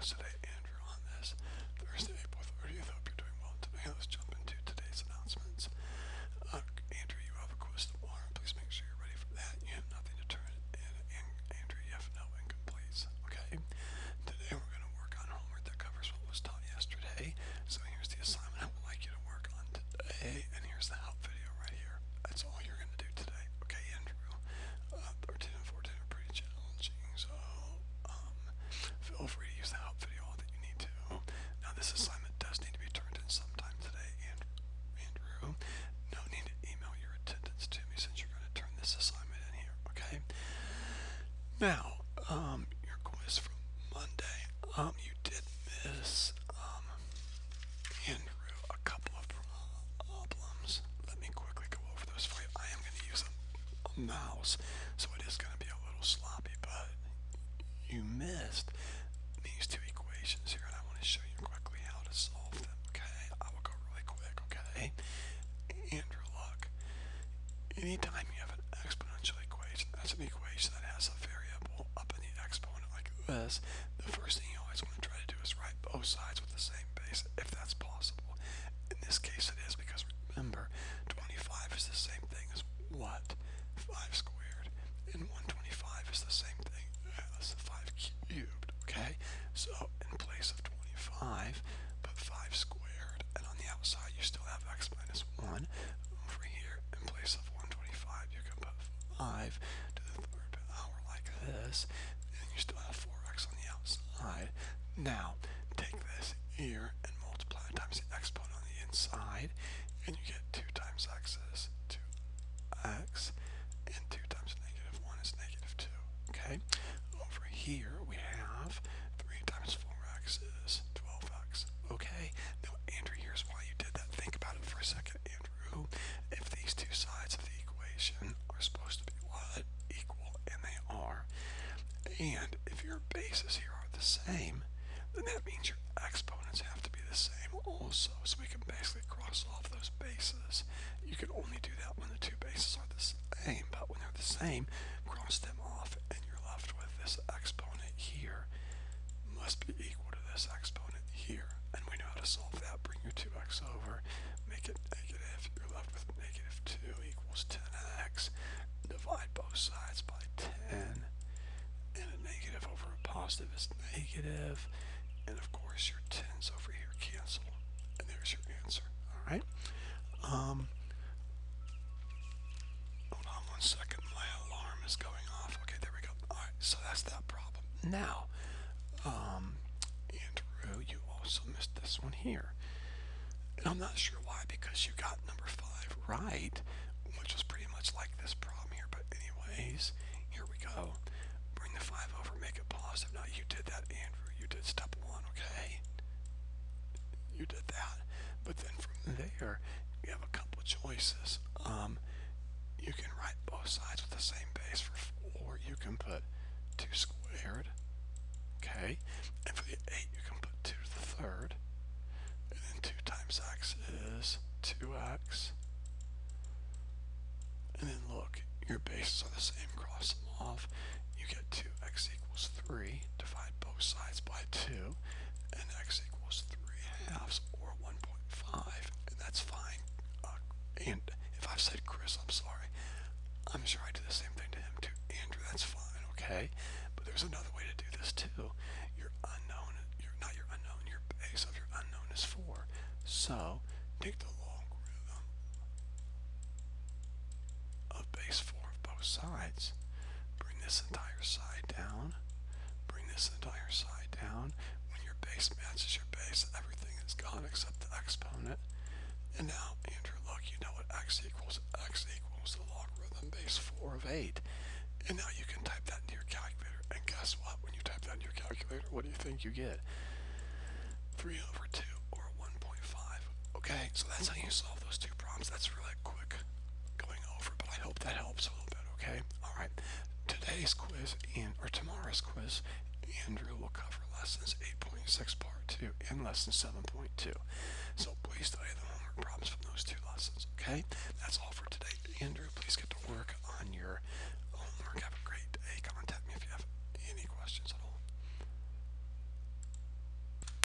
class today, Andrew, on this Thursday, April 30th. Hope you're doing well today. Let's jump into today's announcements. Uh, Andrew, you have a quiz tomorrow. Please make sure you're ready for that. You have nothing to turn in. And Andrew, you have no incompletes. Okay? Today we're going to work on homework that covers what was taught yesterday. So here's the assignment I would like you to work on today. And here's the help video right here. That's all you're going to do today. Okay, Andrew? Uh, 13 and 14 are pretty challenging. So, um, feel free to use the help video all that you need to. Now, this assignment does need to be turned in sometime today, and Andrew. No need to email your attendance to me since you're going to turn this assignment in here, okay? Now, um, your quiz from Monday. Um, you did miss, um, Andrew, a couple of problems. Let me quickly go over those for you. I am going to use a, a mouse, so it is going to be a little sloppy, but you missed these two equations here, and I want to show you quickly how to solve them, okay? I will go really quick, okay? Andrew, look. Anytime you have an exponential equation, that's an equation that has a variable up in the exponent like this, the first thing you always want to try to do is write both sides with the same base, if that's possible. In this case it is because remember, 25 is the same thing as what? 5 squared. And 125 is the same thing as 5 cubed, okay? So in place of 25, put 5 squared, and on the outside you still have x minus 1. Over here, in place of 125, you can put 5 to the third power like this, and you still have 4x on the outside. Now, take this here and multiply it times the exponent on the inside, and you get 2 times x is 2x, and 2 times negative 1 is negative 2. Okay? Over here we have 3 times 4x is 12x. Okay? Now, Andrew, here's why you did that. Think about it for a second, Andrew. If these two sides of the equation are supposed to be what? Equal, and they are. And if your bases here are the same, then that means your exponents have to be the same also. So we can basically cross off those bases. You can only do that when the two bases are the same, but when they're the same, cross them off and you're left with this exponent here must be equal to this exponent here. And we know how to solve that. Bring your 2x over, make it negative. You're left with negative 2 equals 10x. Divide both sides by 10 and a negative over a positive is negative. And of course, your 10s over here cancel. And there's your answer. All right. Um, hold on one second. My alarm is going off. Okay, there we go. All right. So that's that problem. Now, um, Andrew, you also missed this one here. And I'm not sure why, because you got number five right, which was pretty much like this problem here. But anyways, here we go. Bring the five over, make it positive. Now you did that, Andrew. You did step one, okay? You did that. But then from there, you have a couple choices. Um, you can write both sides with the same base for four. You can put two squared, okay? And for the eight, you can put two to the third. And then 2 times x is 2x. And then look, your bases are the same, cross them off. You get 2x equals 3, divide both sides by 2, and x equals 3 halves, or 1.5, and that's fine. Uh, and if I've said Chris, I'm sorry. I'm sure I do the same thing to him too. Andrew, that's fine, okay? But there's another way to do this too. Your unknown, your not your unknown, your base of your unknown is 4. So, take the logarithm of base 4 of both sides. Bring this entire side down. Bring this entire side down. When your base matches your base, everything is gone except the exponent. And now, Andrew, look, you know what x equals. x equals the logarithm base 4 of 8. And now you can type that into your calculator. And guess what? When you type that in your calculator, what do you think you get? 3 over 2, or 1.5. Okay, so that's how you solve those two problems. That's really quick going over, but I hope that helps a little bit, okay? Alright, today's quiz, and or tomorrow's quiz, Andrew will cover lessons 8.6 part 2 and lesson 7.2. So please study the homework problems from those two lessons, okay? That's all for today.